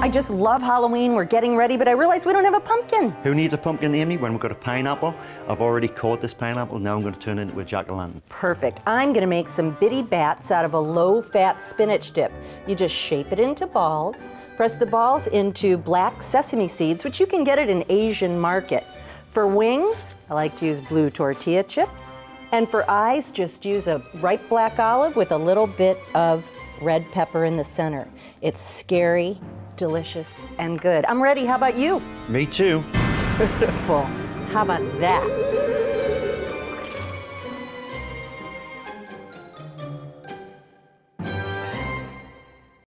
I just love Halloween. We're getting ready, but I realize we don't have a pumpkin. Who needs a pumpkin, Amy, when we've got a pineapple? I've already caught this pineapple. Now I'm going to turn it into a jack-o'-lantern. Perfect. I'm gonna make some bitty bats out of a low-fat spinach dip. You just shape it into balls, press the balls into black sesame seeds, which you can get at an Asian market. For wings, I like to use blue tortilla chips. And for eyes, just use a ripe black olive with a little bit of red pepper in the center. It's scary, delicious, and good. I'm ready. How about you? Me too. Beautiful. How about that?